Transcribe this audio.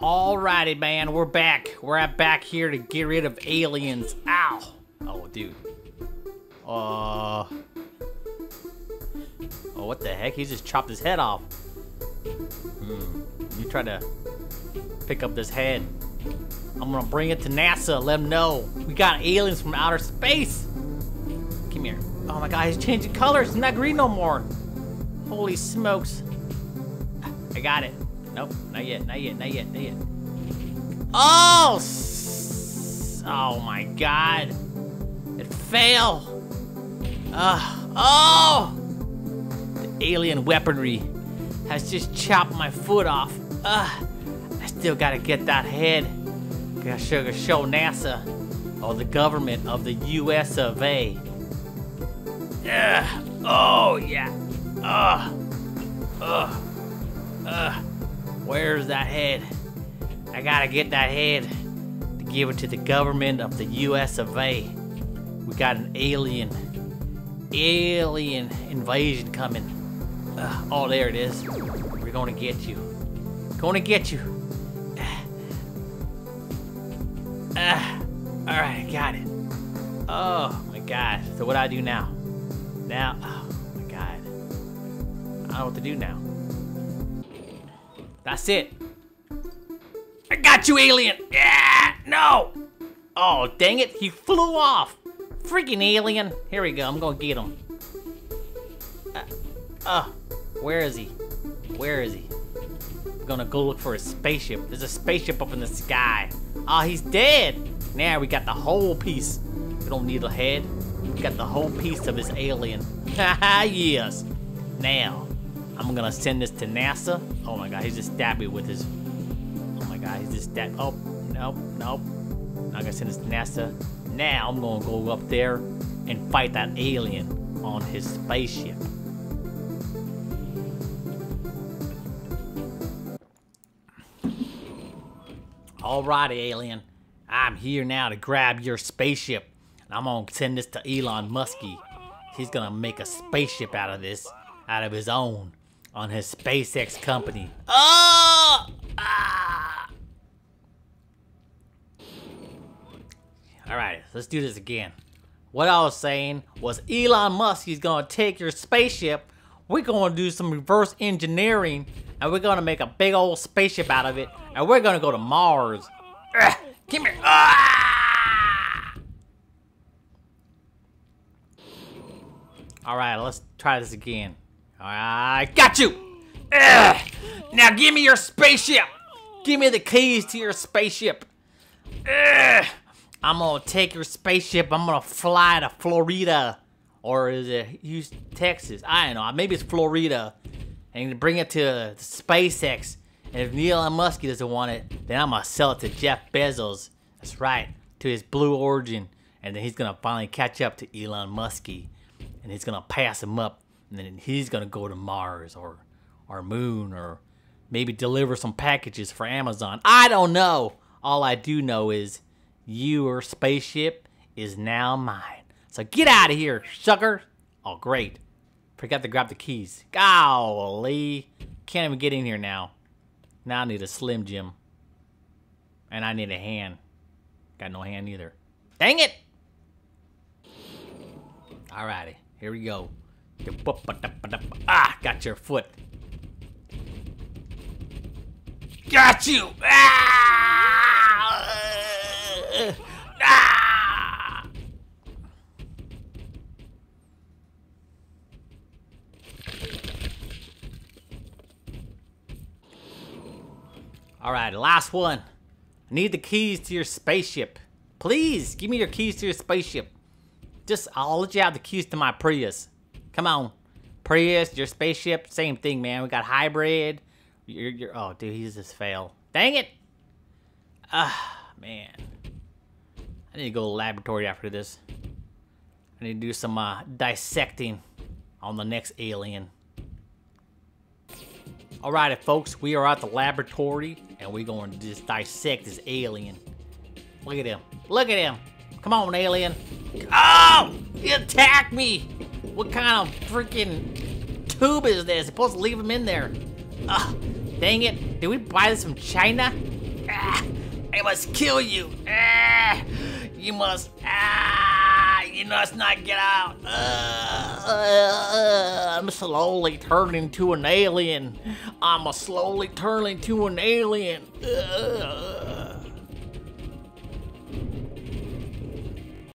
Alrighty, man, we're back. We're at back here to get rid of aliens. Ow! Oh, dude. Uh. Oh, what the heck? He just chopped his head off. Hmm. You try to pick up this head. I'm gonna bring it to NASA. Let them know we got aliens from outer space. Come here. Oh my God, he's changing colors. He's not green no more. Holy smokes. I got it. Nope, not yet, not yet, not yet, not yet. Oh! Oh my god. It fell. Uh, oh! The alien weaponry has just chopped my foot off. Uh, I still gotta get that head. Gotta show, show NASA or the government of the US of A. Yeah. Oh yeah. Ugh. Ugh. Ugh. Where's that head? I gotta get that head to give it to the government of the US of A. We got an alien, alien invasion coming. Ugh. oh, there it is. We're gonna get you. Gonna get you. Ah. Alright, got it. Oh my god. So what do I do now? Now, oh my god. I don't know what to do now. That's it. I got you, alien! Yeah! No! Oh, dang it, he flew off! Freaking alien! Here we go, I'm gonna get him. Uh, uh, where is he? Where is he? I'm gonna go look for a spaceship. There's a spaceship up in the sky. Oh, he's dead! Now we got the whole piece. We don't need a head. We got the whole piece of this alien. Haha, yes! Now, I'm gonna send this to NASA. Oh my god, he's just stabbed me with his. Oh my god, he's just stabbed. Oh, nope, nope. I'm gonna send this to NASA. Now I'm gonna go up there and fight that alien on his spaceship. Alrighty, alien. I'm here now to grab your spaceship. I'm gonna send this to Elon Muskie. He's gonna make a spaceship out of this, out of his own, on his SpaceX company. Oh! Ah! Alright, let's do this again. What I was saying was Elon Musk is gonna take your spaceship, we're gonna do some reverse engineering, and we're gonna make a big old spaceship out of it, and we're gonna go to Mars. Ugh, come. Ah! Alright, let's try this again. Alright, got you! Ugh. Now give me your spaceship! Give me the keys to your spaceship! Ugh. I'm gonna take your spaceship, I'm gonna fly to Florida. Or is it Houston, Texas? I don't know, maybe it's Florida. And bring it to SpaceX. And if Elon Musk doesn't want it, then I'm gonna sell it to Jeff Bezos. That's right, to his Blue Origin. And then he's gonna finally catch up to Elon Muskie. And he's gonna pass him up. And then he's gonna go to Mars or or Moon or maybe deliver some packages for Amazon. I don't know. All I do know is your spaceship is now mine. So get out of here, sucker. Oh, great. Forgot to grab the keys. Golly. Can't even get in here now. Now I need a Slim Jim. And I need a hand. Got no hand either. Dang it! Alrighty, here we go. Ah, got your foot. Got you! Ah! Ah! Alright, last one. I need the keys to your spaceship. Please, give me your keys to your spaceship. Just, I'll let you have the keys to my Prius. Come on. Prius, your spaceship, same thing, man. We got hybrid. You're, you're, oh, dude, he's just fail. Dang it. Ah, man. I need to go to the laboratory after this. I need to do some uh, dissecting on the next alien. Alrighty, folks, we are at the laboratory and we're going to just dissect this alien. Look at him. Look at him. Come on, alien. Oh! He attacked me! What kind of freaking tube is this? supposed to leave them in there. Ugh, dang it. Did we buy this from China? Ah, I must kill you. Ah, you must. Ah, you must not get out. Uh, uh, I'm slowly turning to an alien. I'm a slowly turning to an alien. Uh,